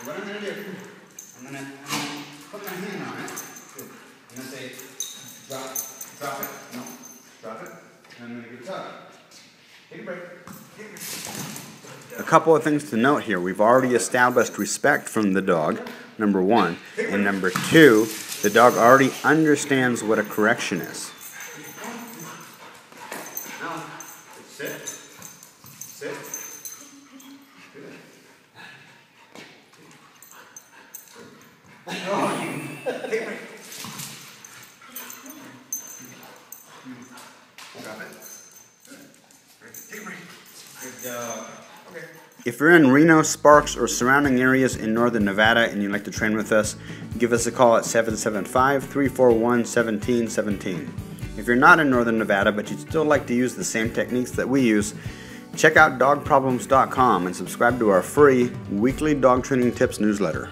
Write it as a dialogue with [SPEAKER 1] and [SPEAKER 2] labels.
[SPEAKER 1] i'm going to put my hand on it i'm ready അങ്ങനെ ഇപ്പം നനയാണ് അന്നത്തെ drop no drop A couple of things to note here. We've already established respect from the dog, number one. And number two, the dog already understands what a correction is. Now, sit. Sit. If you're in Reno, Sparks, or surrounding areas in northern Nevada and you'd like to train with us, give us a call at 775 341 1717. If you're not in northern Nevada but you'd still like to use the same techniques that we use, check out dogproblems.com and subscribe to our free weekly dog training tips newsletter.